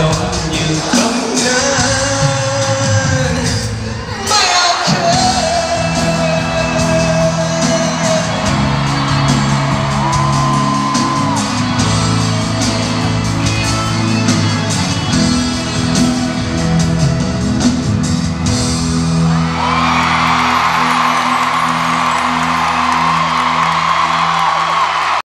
on you.